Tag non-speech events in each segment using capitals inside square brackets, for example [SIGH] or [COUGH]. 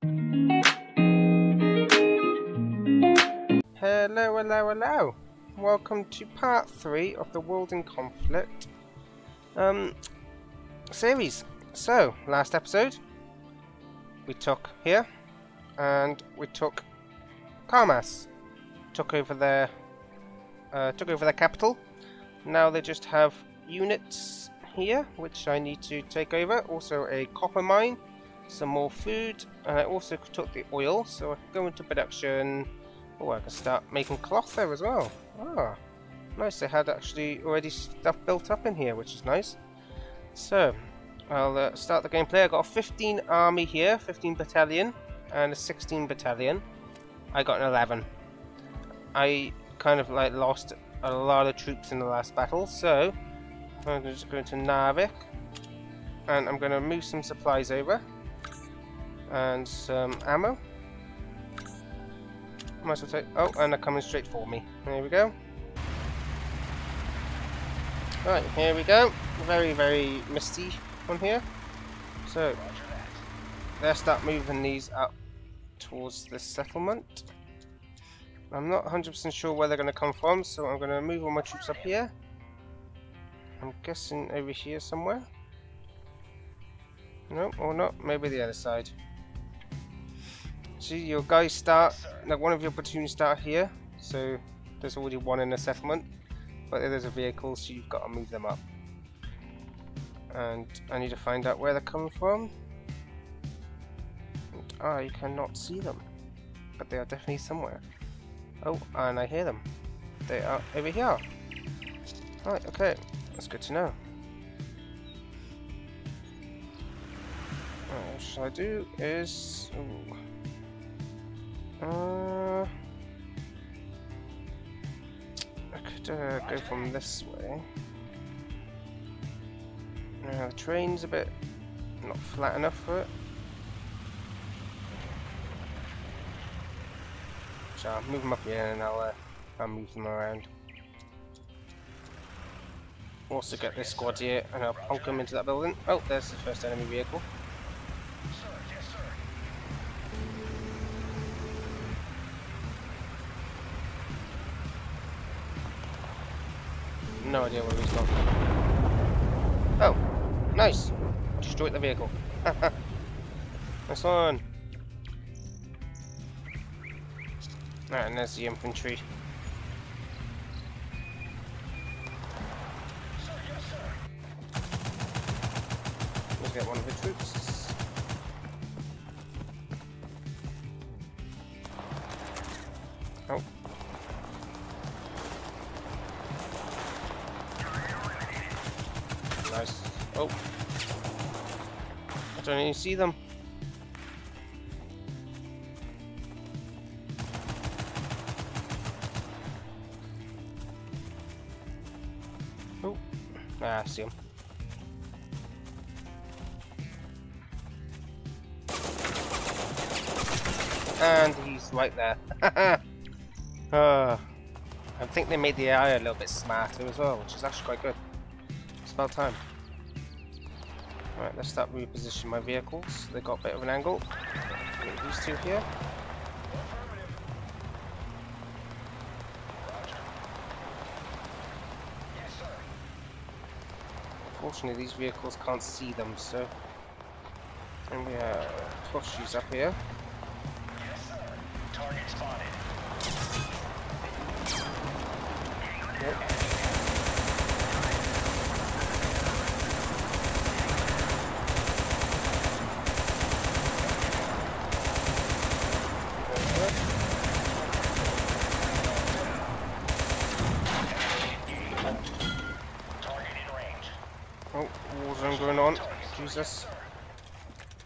Hello, hello, hello. Welcome to part three of the World in Conflict um, series. So, last episode, we took here, and we took Karmas. Took over their, uh, took over their capital. Now they just have units here, which I need to take over. Also a copper mine, some more food, and I also took the oil, so I can go into production. Oh, I can start making cloth there as well. Ah, nice. They had actually already stuff built up in here, which is nice. So, I'll uh, start the gameplay. I got a 15 army here, 15 battalion, and a 16 battalion. I got an 11. I kind of like lost a lot of troops in the last battle, so I'm just going to Narvik, and I'm going to move some supplies over, and some ammo. Might as well take. Oh, and they're coming straight for me. There we go. Right, here we go. Very, very misty on here. So, let's start moving these up towards the settlement. I'm not 100% sure where they're going to come from, so I'm going to move all my troops up here. I'm guessing over here somewhere. No, or not. Maybe the other side. See, your guys start, like one of your platoons start here, so there's already one in the settlement, but there's a vehicle, so you've got to move them up. And I need to find out where they're coming from. And I cannot see them, but they are definitely somewhere. Oh, and I hear them. They are over here. Right, okay. That's good to know. What should I do is... Ooh. Uh, I could uh, go from this way. Now the train's a bit not flat enough for it. So I'll move them up here and I'll, uh, I'll move them around. Also get this squad here and I'll punk them into that building. Oh, there's the first enemy vehicle. No idea where he's gone. Oh, nice. Destroyed the vehicle. [LAUGHS] nice one. Right, and there's the infantry. Let's get one of the troops. Oh. Oh. I don't even see them. Oh. Ah, I see him. And he's right there. [LAUGHS] uh, I think they made the AI a little bit smarter as well, which is actually quite good. It's about time. Let's start repositioning my vehicles. They got a bit of an angle. Get these two here. Unfortunately, these vehicles can't see them, so I'm gonna push these up here. Yep. Oh, war zone going on. Jesus.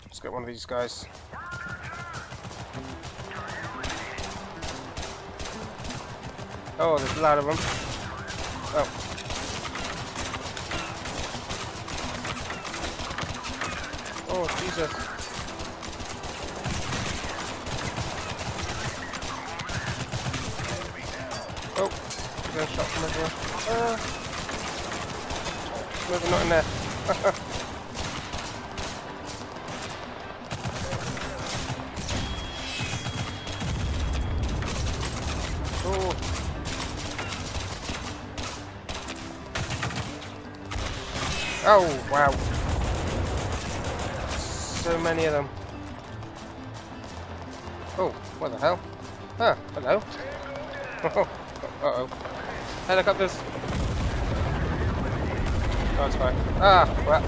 Let's get one of these guys. Oh, there's a lot of them. Oh. Oh, Jesus. Oh, got a shot from everywhere. Uh, not in there. [LAUGHS] Oh. Oh, wow. So many of them. Oh, what the hell? Ah, hello. [LAUGHS] Oh, uh-oh. Helicopters. Oh, it's fine. Ah, well.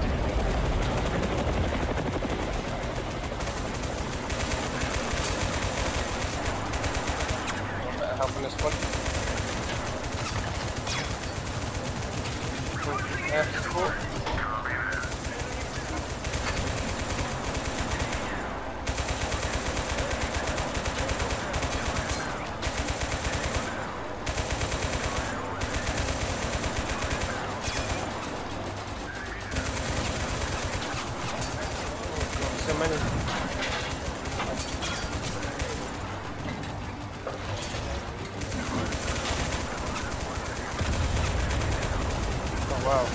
Better help on this one. Oh, yeah, support. so many. Oh wow.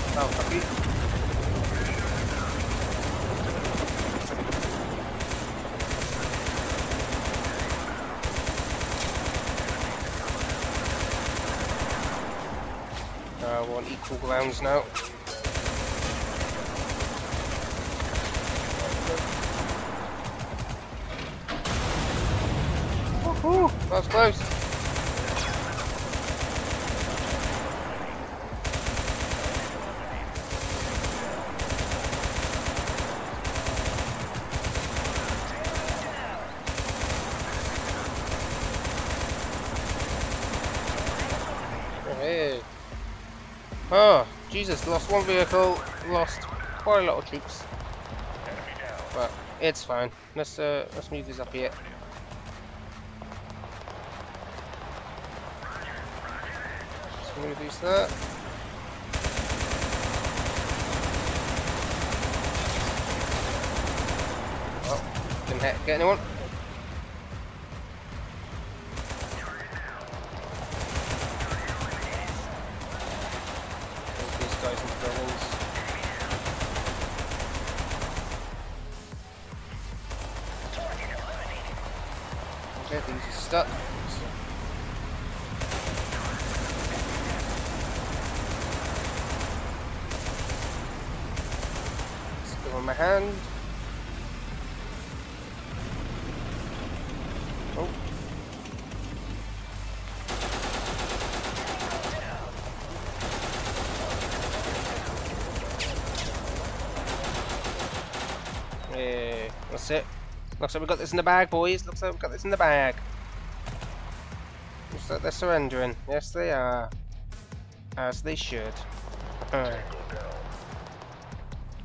Uh, we're on equal grounds now. Woohoo! That was close. Hey. Oh, Jesus, lost one vehicle, lost quite a lot of troops. But it's fine. Let's uh let's move this up here. So do that. Oh, didn't hit, get anyone? Looks like we got this in the bag, boys. Looks like we've got this in the bag. Looks like they're surrendering. Yes, they are. As they should. Oh,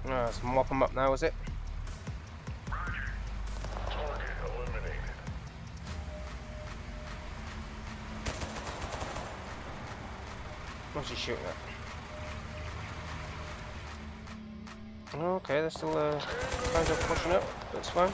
let's mop them up now, is it? What's he shooting at? Okay, they're still uh, kind of pushing up. That's fine.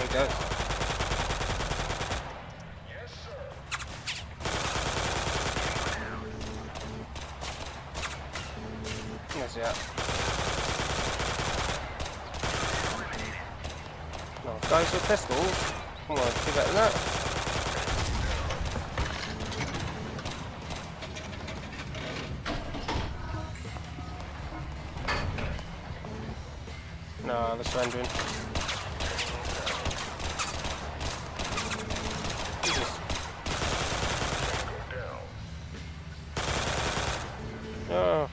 He does. Where's he at? No, guys with pistols. Come on, do better than that. No, they're surrendering. Oh.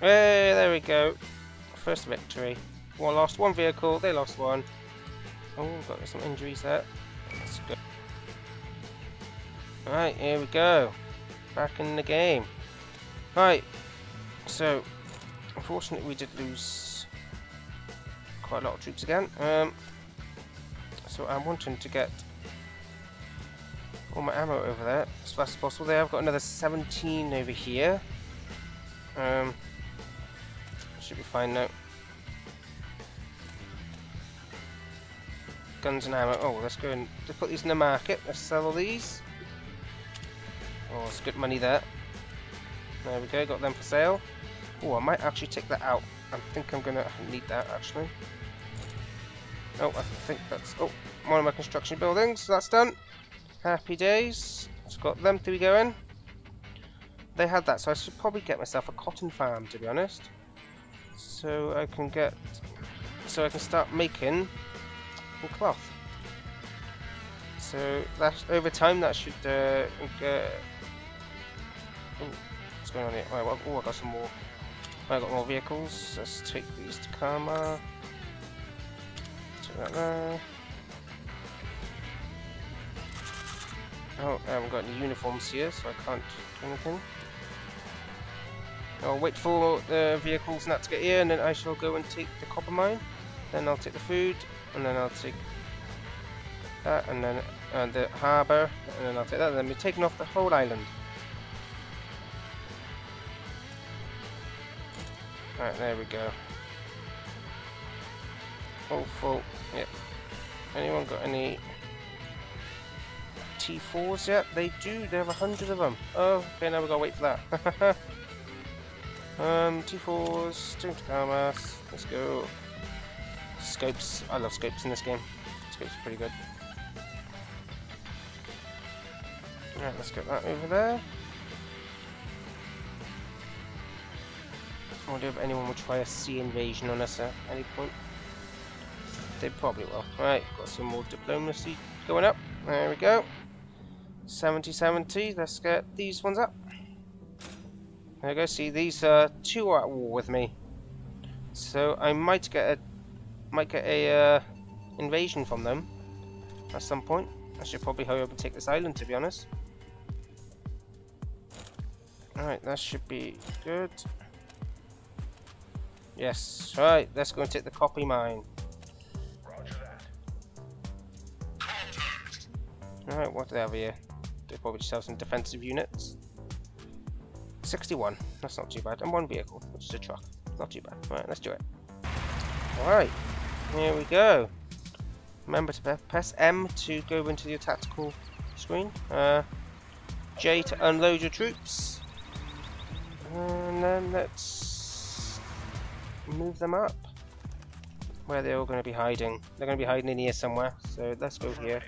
Hey, there we go. First victory. One lost one vehicle, they lost one. Oh, got some injuries there. Let's go. Right, here we go. Back in the game. Right, so, unfortunately we did lose quite a lot of troops again. Um, so I'm wanting to get all my ammo over there as fast as possible. There, I've got another 17 over here. Um, should be fine now. Guns and ammo. Oh, let's go and put these in the market. Let's sell all these. Oh, it's good money there. There we go, got them for sale. Oh, I might actually take that out. I think I'm gonna need that actually. Oh, I think that's oh one of my construction buildings. That's done. Happy days. It's got them three going. They had that, so I should probably get myself a cotton farm to be honest. So I can get so I can start making cloth. So that's over time that should uh, get what's going on here? Right, well, oh, I got some more. I got more vehicles. Let's take these to Karma. Take that there. Oh, I haven't got any uniforms here, so I can't do anything. I'll wait for the vehicles and that to get here, and then I shall go and take the copper mine. Then I'll take the food, and then I'll take that, and then uh, the harbour, and then I'll take that, and then we're taking off the whole island. Right, there we go. All full. Yep. Anyone got any T4s yet? They do. They have a hundred of them. Oh, okay. Now we gotta wait for that. [LAUGHS] um, T4s. Takamas. Let's go. Scopes. I love scopes in this game. Scopes are pretty good. Right, let's get that over there. I wonder if anyone will try a sea invasion on us at any point. They probably will. Right, got some more diplomacy going up. There we go. 70-70. Let's get these ones up. There we go. See, these uh, two are at war with me. So I might get a might get a uh, invasion from them at some point. I should probably hurry up and take this island, to be honest. Alright, that should be good. Yes, right, let's go and take the copy mine. Alright, what do they have here? They probably just have some defensive units. 61, that's not too bad. And one vehicle, which is a truck. Not too bad. Alright, let's do it. Alright, here we go. Remember to press M to go into your tactical screen. Uh, J to unload your troops. And then let's move them up. Where they're all going to be hiding. They're going to be hiding in here somewhere, so let's go here.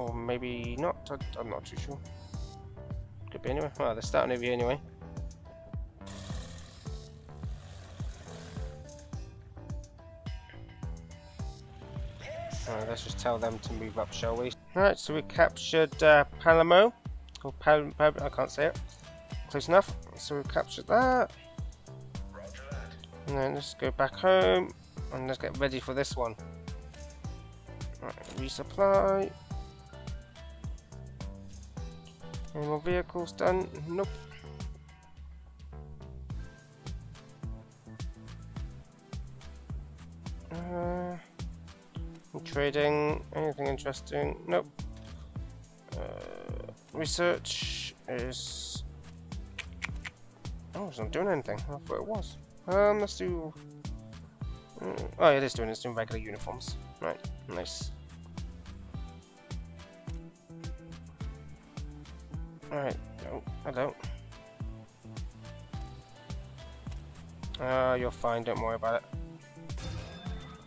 Or maybe not, I, am not too sure. Could be anywhere. Well, they're starting over here anyway. Alright, let's just tell them to move up, shall we? Alright, so we captured uh, Palamo. Or Pal, Pal I can't say it. Close enough. So we captured that. And then let's go back home and let's get ready for this one. Right, resupply. Any more vehicles done? Nope. Uh, trading, anything interesting? Nope. Uh, research is Oh, it's not doing anything. I thought it was. Um, let's do... Mm, oh, it is doing. It's doing regular uniforms. Right, nice. Alright, no, I don't. Uh, you're fine, don't worry about it.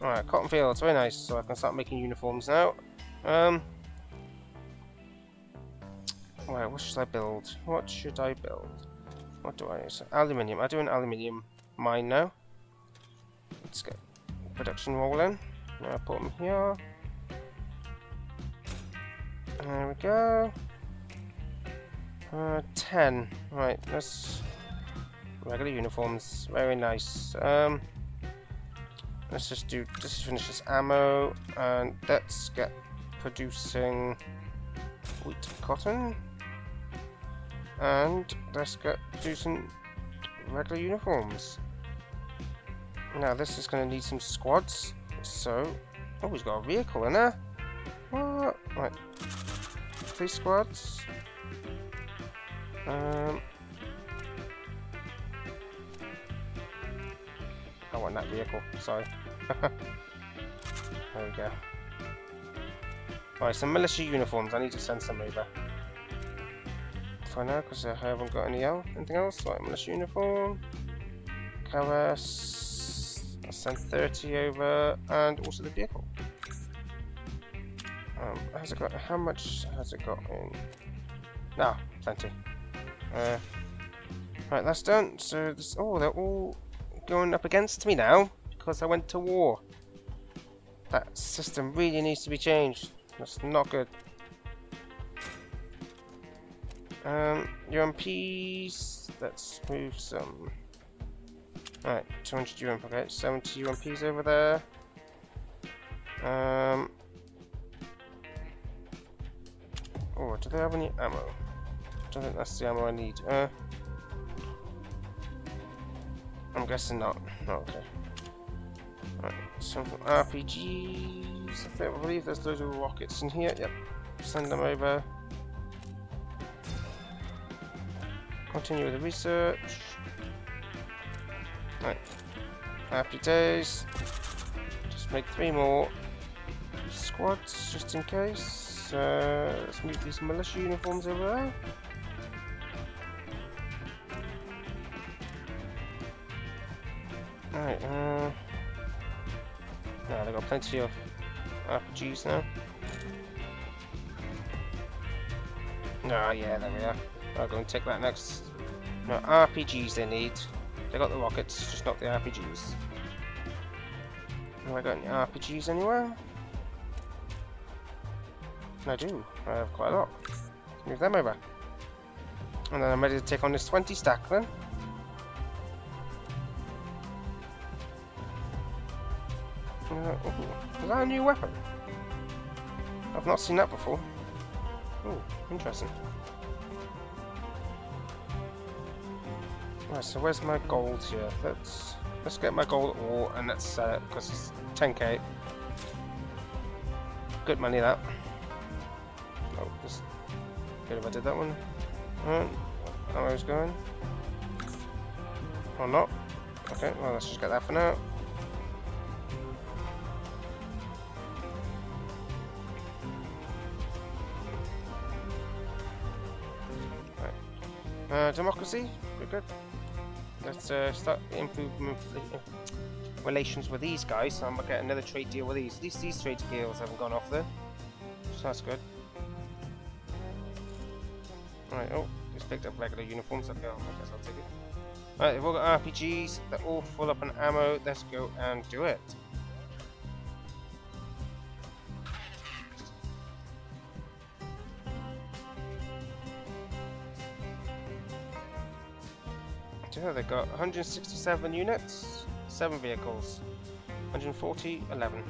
Alright, cotton fields, very nice, so I can start making uniforms now. Um, Right, what should I build? What should I build? What do I use? Aluminium. I do an aluminium mine now. Let's get production rolling. Now put them here. There we go. Uh, 10. Right, let's regular uniforms. Very nice. Um, let's just do, let's finish this ammo, and let's get producing wheat cotton. And let's get producing regular uniforms. Now this is going to need some squads, so... Oh, he's got a vehicle in there. What? Right. Three squads. Um... I want that vehicle, sorry. [LAUGHS] there we go. Alright, some militia uniforms. I need to send some over. For now, because I haven't got any else. Anything else? Militia uniform. Karas. I'll send 30 over. And also the vehicle. Um, has it got, how much has it got in? No, plenty. Uh, right, that's done. So, this, oh, they're all going up against me now because I went to war. That system really needs to be changed. That's not good. Um, UMPs, let's move some. Alright, 200 UMP, okay, 70 UMPs over there. Um, oh, do they have any ammo? I think that's the ammo I need. Uh, I'm guessing not. Oh, okay. Right, some RPGs. I believe there's loads of rockets in here. Yep. Send them over. Continue with the research. Right. Happy days. Just make three more squads just in case. Uh, let's move these militia uniforms over there. Alright, uh... No, they've got plenty of RPGs now. No, yeah, there we are. I'll go and take that next. No, RPGs they need. They got the rockets, just not the RPGs. Have I got any RPGs anywhere? I do. I have quite a lot. Let's move them over. And then I'm ready to take on this 20 stack then. Uh, is that a new weapon? I've not seen that before. Oh, interesting. Right, so where's my gold here? Let's let's get my gold ore and let's sell it because it's 10k. Good money that. Oh, this good if I did that one. Alright, I was going. Or not. Okay, well let's just get that for now. Uh, democracy, we're good. Let's uh, start improving relations with these guys. So I'm gonna get another trade deal with these. At least these trade deals haven't gone off there, so that's good. Alright, oh, just picked up regular uniforms. Okay, I guess I'll take it. Alright, we've all got RPGs. They're all full up on ammo. Let's go and do it. Yeah, they got 167 units, 7 vehicles, 140, 11.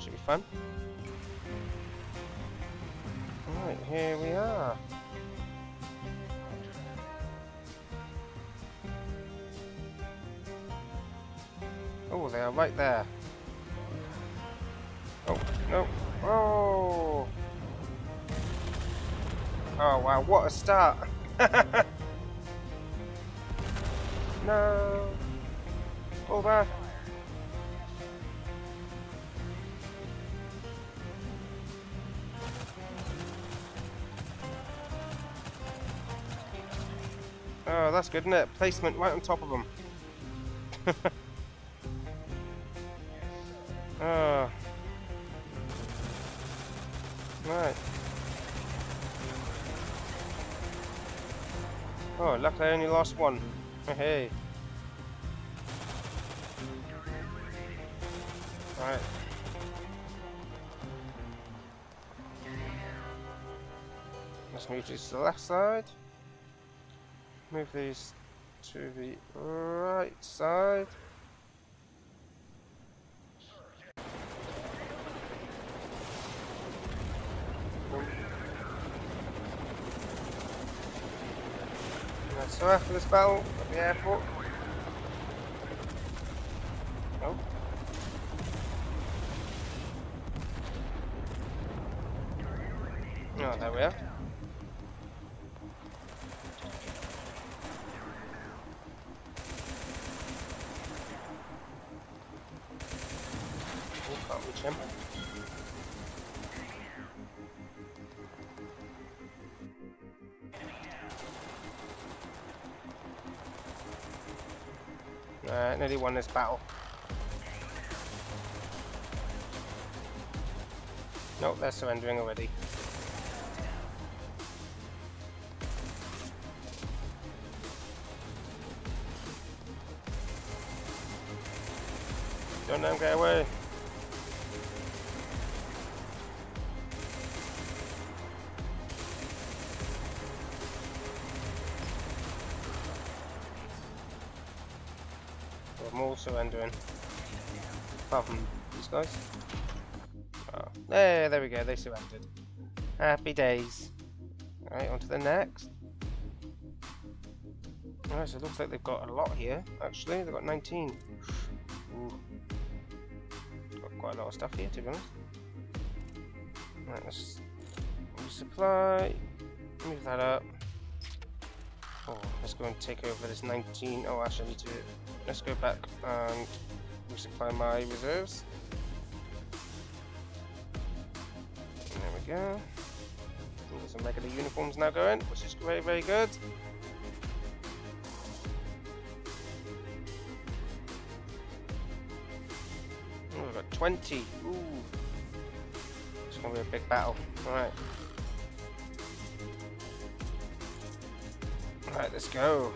Should be fun. Alright, here we are. Oh, they are right there. Oh, no. Oh! Oh, wow, what a start! [LAUGHS] No! Over! Oh, that's good, isn't it? Placement right on top of them. oh. [LAUGHS] Ah. Right. Oh, luckily I only lost one. Hey. Alright. Let's move these to the left side. Move these to the right side. So after this battle the Won this battle. Nope, they're surrendering already. Don't let them get away. Surrendering. Apart from these guys. Oh, there, there we go, they surrendered. Happy days. Alright, on to the next. Alright, so it looks like they've got a lot here, actually. They've got 19. Ooh. Got quite a lot of stuff here, to be honest. Let's resupply. Move that up. Oh, let's go and take over this 19. Oh, actually, I need to. Let's go back and resupply my reserves. And there we go. There's some regular uniforms now going, which is very, very good. We've got 20. Ooh. It's going to be a big battle. Alright. Alright, let's go.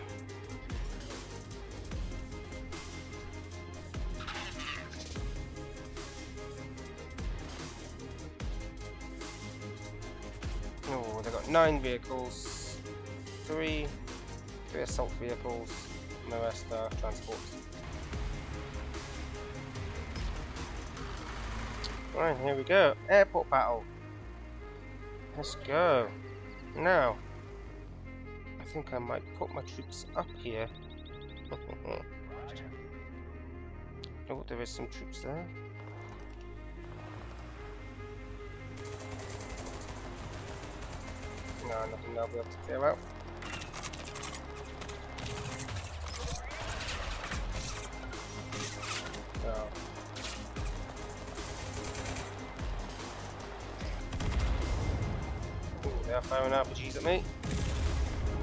Nine vehicles, three, three assault vehicles, and the rest are transports. Right, here we go. Airport battle. Let's go. Now, I think I might put my troops up here. [LAUGHS] oh, there is some troops there. No, nothing they'll be able to clear out. So. Ooh, they are firing RPGs at me.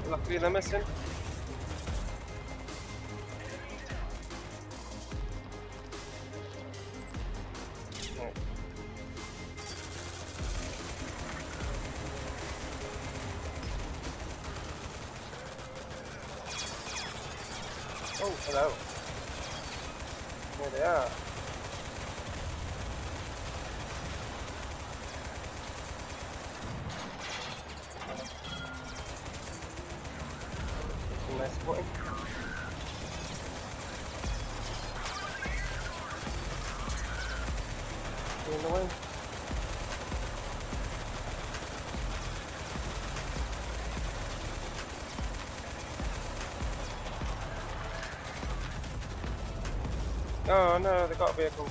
Luckily they're missing. Oh no, they got a vehicle.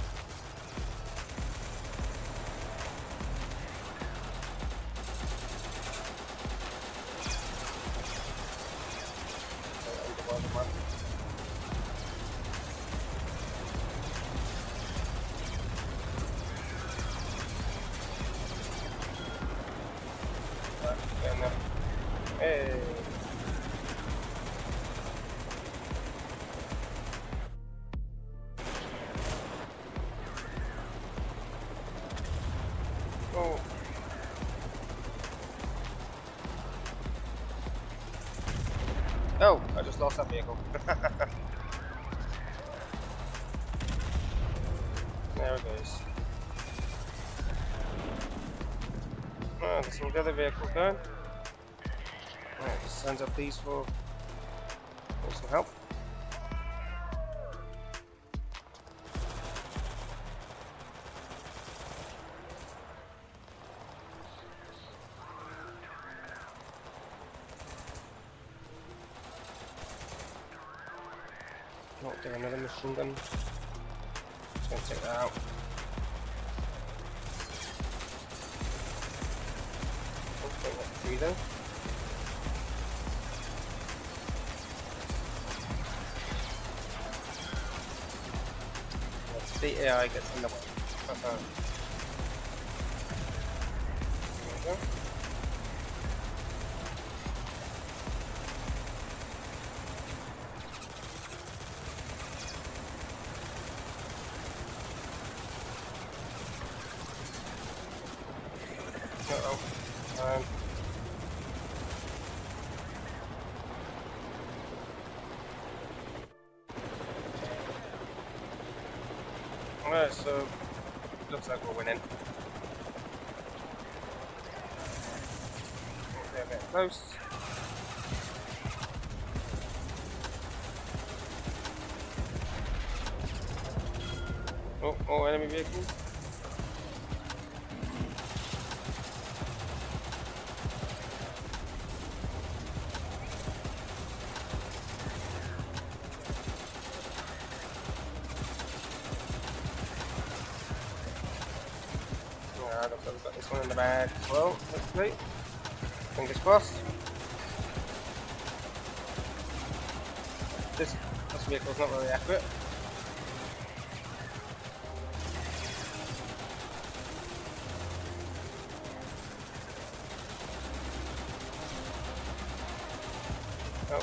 Oh, there's some other vehicles going. Just sends up these for, Need some help. Not do another machine gun. Just gonna take that out. Let's see AI gets in the way. Uh-huh. There we go. Uh-oh. Um, So looks like we're winning. They're a bit close. Oh, oh, enemy vehicles. Oh.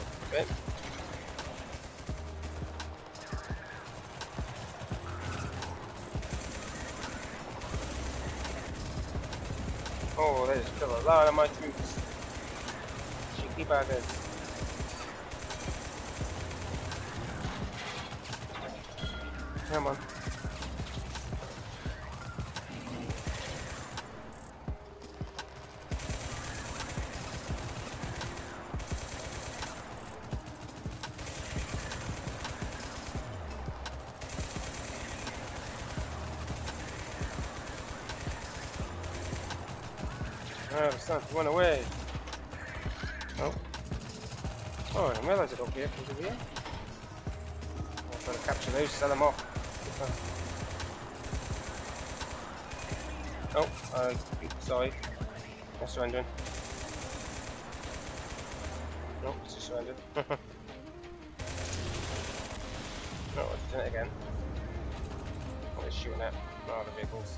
Oh, they just killed a lot of my troops. Cheeky buggers. Come on. Surrendering. Nope, it's just surrendered. [LAUGHS] no, I just did it again. Oh, what is shooting at? Oh, the vehicles.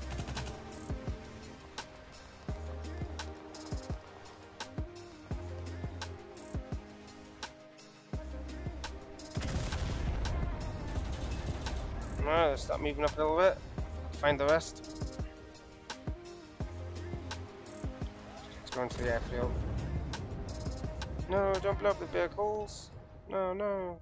Alright, let's start moving up a little bit. Find the rest. Into the airfield. No, don't blow up the vehicles. No, no.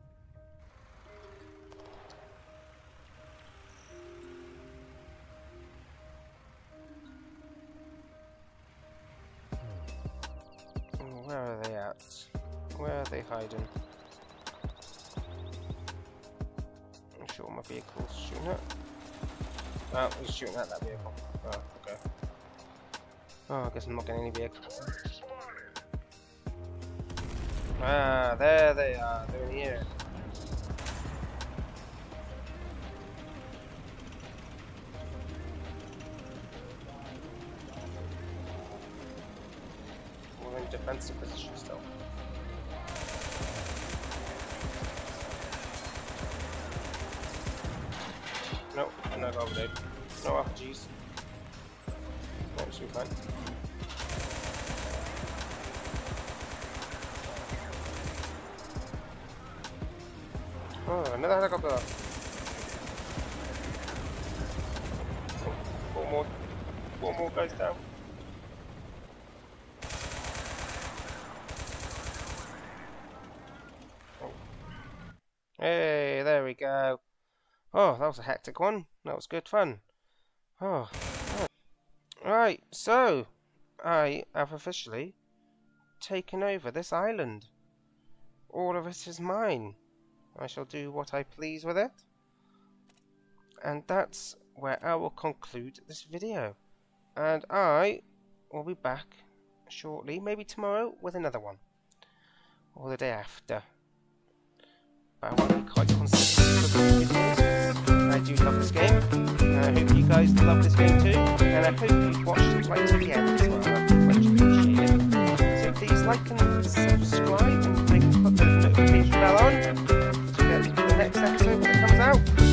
Oh, Where are they at? Where are they hiding? I'm sure my vehicle's shooting at. Oh, he's shooting at that vehicle. Oh, okay. Oh, I guess I'm not getting any vehicles. Ah, there they are. They're in here. In defensive position still. Nope, not over there. No RPGs. It should be fine. Oh, another helicopter. Four more, four more guys down. Hey, there we go. Oh, that was a hectic one. That was good fun. Oh. oh. Right, so I have officially taken over this island. all of it is mine. I shall do what I please with it. And that's where I will conclude this video. And I will be back shortly, maybe tomorrow, with another one. Or the day after. But I want to be quite consistent I do love this game. And I hope you guys love this game too. And I hope you watched it right to the end as well. It. So please like and subscribe and click the notification bell on second circle comes out.